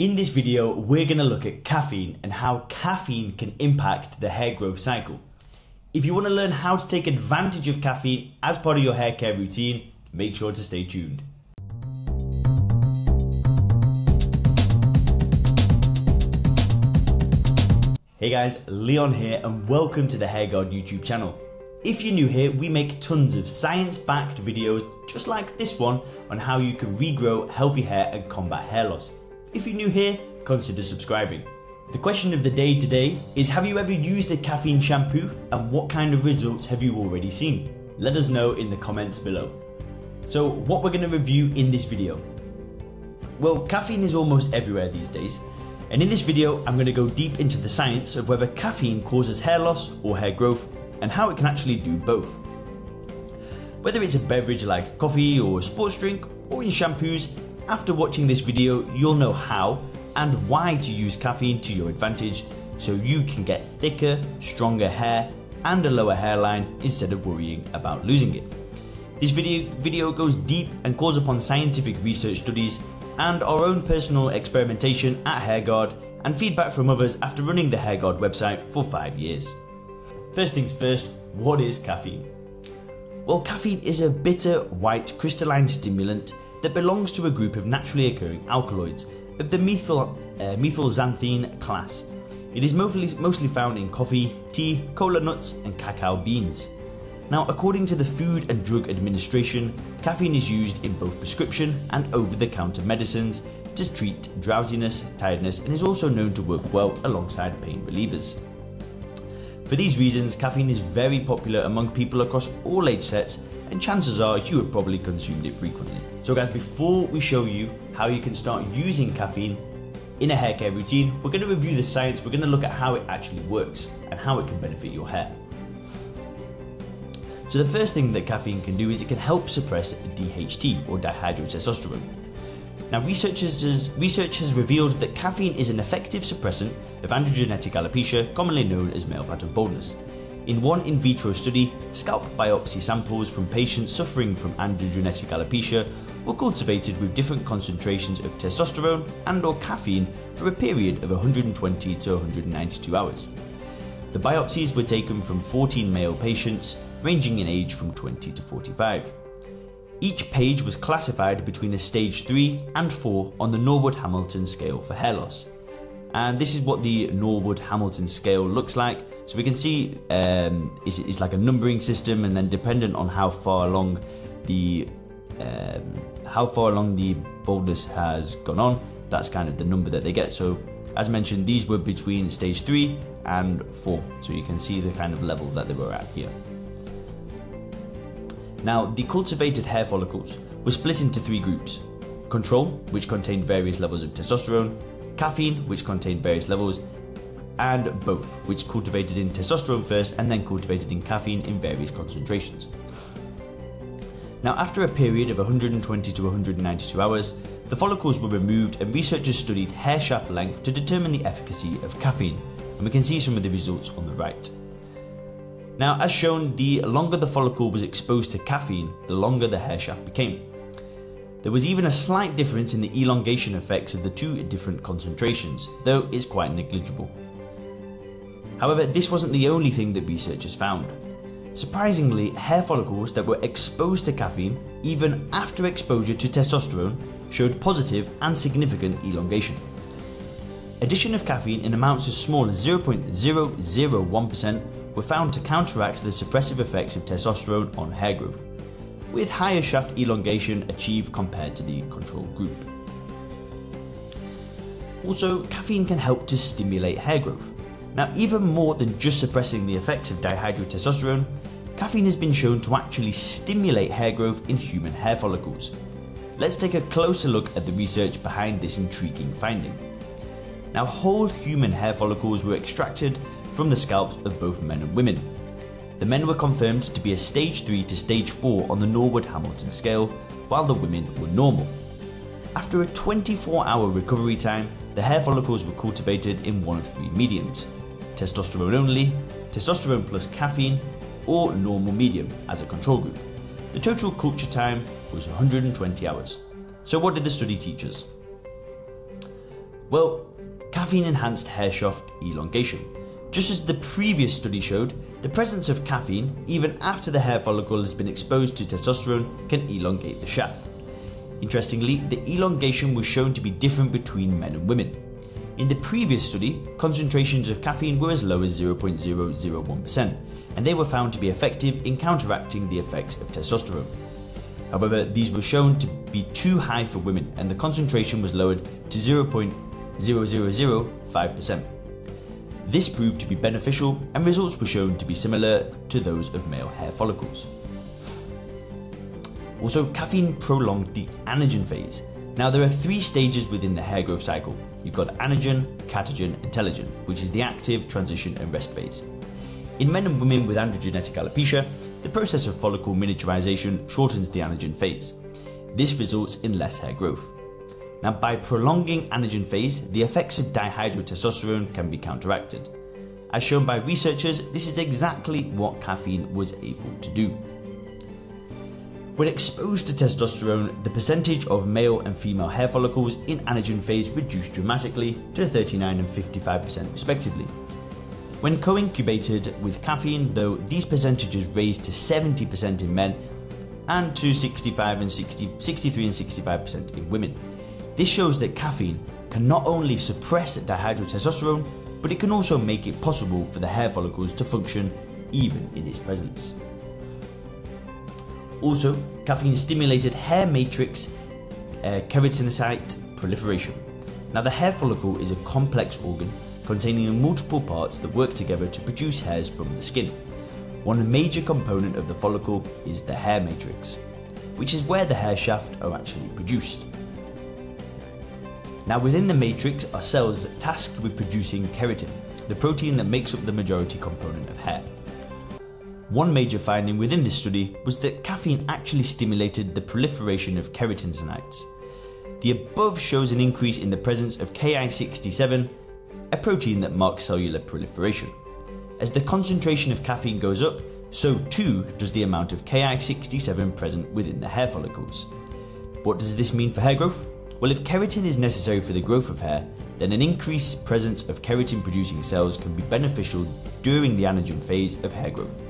In this video, we're going to look at caffeine and how caffeine can impact the hair growth cycle. If you want to learn how to take advantage of caffeine as part of your hair care routine, make sure to stay tuned. Hey guys, Leon here and welcome to the Hair Guard YouTube channel. If you're new here, we make tons of science-backed videos just like this one on how you can regrow healthy hair and combat hair loss. If you're new here, consider subscribing. The question of the day today is have you ever used a caffeine shampoo and what kind of results have you already seen? Let us know in the comments below. So what we're going to review in this video. Well, caffeine is almost everywhere these days and in this video, I'm going to go deep into the science of whether caffeine causes hair loss or hair growth and how it can actually do both. Whether it's a beverage like coffee or a sports drink or in shampoos, after watching this video, you'll know how and why to use caffeine to your advantage so you can get thicker, stronger hair and a lower hairline instead of worrying about losing it. This video, video goes deep and calls upon scientific research studies and our own personal experimentation at HairGuard and feedback from others after running the HairGuard website for five years. First things first, what is caffeine? Well, caffeine is a bitter, white, crystalline stimulant that belongs to a group of naturally occurring alkaloids of the methyl, uh, methylxanthine class. It is mostly, mostly found in coffee, tea, cola nuts, and cacao beans. Now, according to the Food and Drug Administration, caffeine is used in both prescription and over the counter medicines to treat drowsiness, tiredness, and is also known to work well alongside pain relievers. For these reasons, caffeine is very popular among people across all age sets, and chances are you have probably consumed it frequently. So, guys, before we show you how you can start using caffeine in a hair care routine, we're going to review the science, we're going to look at how it actually works and how it can benefit your hair. So the first thing that caffeine can do is it can help suppress DHT or dihydrotestosterone. Now researchers, research has revealed that caffeine is an effective suppressant of androgenetic alopecia, commonly known as male pattern baldness. In one in vitro study, scalp biopsy samples from patients suffering from androgenetic alopecia were cultivated with different concentrations of testosterone and or caffeine for a period of 120 to 192 hours. The biopsies were taken from 14 male patients ranging in age from 20 to 45. Each page was classified between a stage 3 and 4 on the Norwood Hamilton scale for hair loss. And this is what the Norwood Hamilton scale looks like. So we can see um, it's, it's, like a numbering system, and then dependent on how far along the um, how far along the baldness has gone on, that's kind of the number that they get. So as mentioned, these were between stage 3 and 4. So you can see the kind of level that they were at here. Now, the cultivated hair follicles were split into three groups control, which contained various levels of testosterone, caffeine, which contained various levels, and both, which cultivated in testosterone first and then cultivated in caffeine in various concentrations. Now, after a period of 120 to 192 hours, the follicles were removed and researchers studied hair shaft length to determine the efficacy of caffeine, and we can see some of the results on the right. Now, as shown, the longer the follicle was exposed to caffeine, the longer the hair shaft became. There was even a slight difference in the elongation effects of the two different concentrations, though it's quite negligible. However, this wasn't the only thing that researchers found. Surprisingly, hair follicles that were exposed to caffeine, even after exposure to testosterone, showed positive and significant elongation. Addition of caffeine in amounts as small as 0.001% were found to counteract the suppressive effects of testosterone on hair growth, with higher shaft elongation achieved compared to the control group. Also, caffeine can help to stimulate hair growth. Now, even more than just suppressing the effects of dihydrotestosterone, caffeine has been shown to actually stimulate hair growth in human hair follicles. Let's take a closer look at the research behind this intriguing finding. Now, whole human hair follicles were extracted from the scalps of both men and women. The men were confirmed to be a stage 3 to stage 4 on the Norwood Hamilton scale, while the women were normal. After a 24 hour recovery time, the hair follicles were cultivated in one of three mediums testosterone only, testosterone plus caffeine, or normal medium as a control group. The total culture time was 120 hours. So, what did the study teach us? Well, caffeine enhanced hair shaft elongation. Just as the previous study showed, the presence of caffeine, even after the hair follicle has been exposed to testosterone, can elongate the shaft. Interestingly, the elongation was shown to be different between men and women. In the previous study, concentrations of caffeine were as low as 0.001%, and they were found to be effective in counteracting the effects of testosterone. However, these were shown to be too high for women, and the concentration was lowered to 0.0005%. This proved to be beneficial, and results were shown to be similar to those of male hair follicles. Also, caffeine prolonged the anagen phase. Now, there are three stages within the hair growth cycle. You've got anagen, catagen, and telogen, which is the active, transition, and rest phase. In men and women with androgenetic alopecia, the process of follicle miniaturization shortens the anagen phase. This results in less hair growth. Now, by prolonging anagen phase, the effects of dihydrotestosterone can be counteracted. As shown by researchers, this is exactly what caffeine was able to do. When exposed to testosterone, the percentage of male and female hair follicles in anagen phase reduced dramatically to 39 and 55% respectively. When co-incubated with caffeine, though, these percentages raised to 70% in men and to 65 and 60, 63 and 65% in women. This shows that caffeine can not only suppress dihydrotestosterone, but it can also make it possible for the hair follicles to function even in its presence. Also, caffeine stimulated hair matrix uh, keratinocyte proliferation. Now, the hair follicle is a complex organ containing multiple parts that work together to produce hairs from the skin. One major component of the follicle is the hair matrix, which is where the hair shaft are actually produced. Now, within the matrix are cells tasked with producing keratin, the protein that makes up the majority component of hair. One major finding within this study was that caffeine actually stimulated the proliferation of keratinocytes. The above shows an increase in the presence of Ki67, a protein that marks cellular proliferation. As the concentration of caffeine goes up, so too does the amount of Ki67 present within the hair follicles. What does this mean for hair growth? Well, if keratin is necessary for the growth of hair, then an increased presence of keratin producing cells can be beneficial during the anagen phase of hair growth.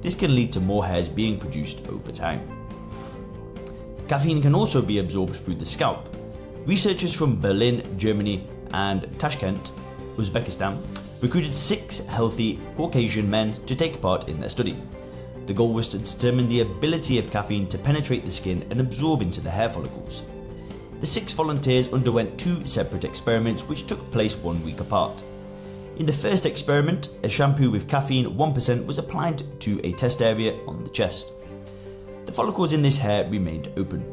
This can lead to more hairs being produced over time. Caffeine can also be absorbed through the scalp. Researchers from Berlin, Germany, and Tashkent, Uzbekistan, recruited six healthy Caucasian men to take part in their study. The goal was to determine the ability of caffeine to penetrate the skin and absorb into the hair follicles. The six volunteers underwent two separate experiments which took place one week apart. In the first experiment, a shampoo with caffeine 1% was applied to a test area on the chest. The follicles in this hair remained open.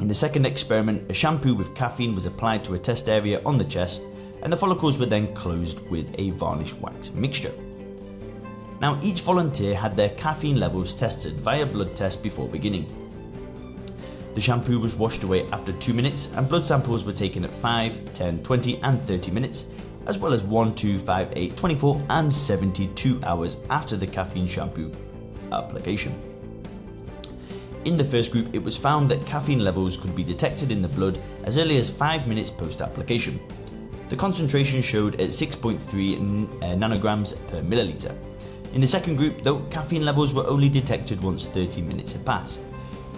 In the second experiment, a shampoo with caffeine was applied to a test area on the chest, and the follicles were then closed with a varnish wax mixture. Now, each volunteer had their caffeine levels tested via blood test before beginning. The shampoo was washed away after 2 minutes, and blood samples were taken at 5, 10, 20, and 30 minutes as well as 1, 2, 5, 8, 24 and 72 hours after the caffeine shampoo application. In the first group, it was found that caffeine levels could be detected in the blood as early as 5 minutes post application. The concentration showed at 6.3 uh, nanograms per milliliter. In the second group, though, caffeine levels were only detected once 30 minutes had passed.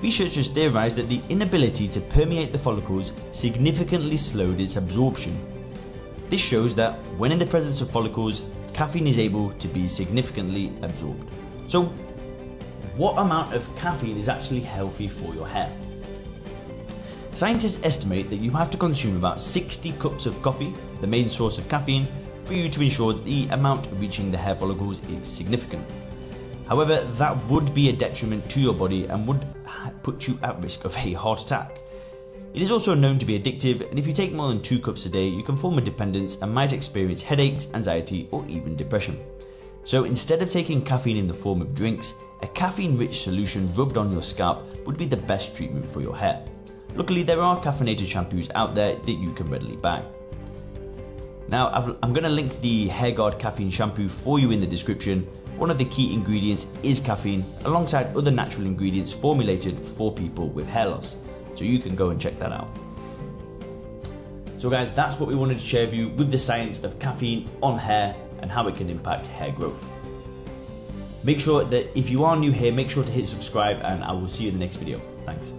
Researchers theorized that the inability to permeate the follicles significantly slowed its absorption this shows that when in the presence of follicles, caffeine is able to be significantly absorbed. So, what amount of caffeine is actually healthy for your hair? Scientists estimate that you have to consume about 60 cups of coffee, the main source of caffeine, for you to ensure that the amount reaching the hair follicles is significant. However, that would be a detriment to your body and would put you at risk of a heart attack. It is also known to be addictive, and if you take more than 2 cups a day, you can form a dependence and might experience headaches, anxiety, or even depression. So instead of taking caffeine in the form of drinks, a caffeine rich solution rubbed on your scalp would be the best treatment for your hair. Luckily, there are caffeinated shampoos out there that you can readily buy. Now, i am going to link the HairGuard caffeine shampoo for you in the description. One of the key ingredients is caffeine, alongside other natural ingredients formulated for people with hair loss so you can go and check that out. So guys, that's what we wanted to share with you with the science of caffeine on hair and how it can impact hair growth. Make sure that if you are new here, make sure to hit subscribe and I will see you in the next video. Thanks.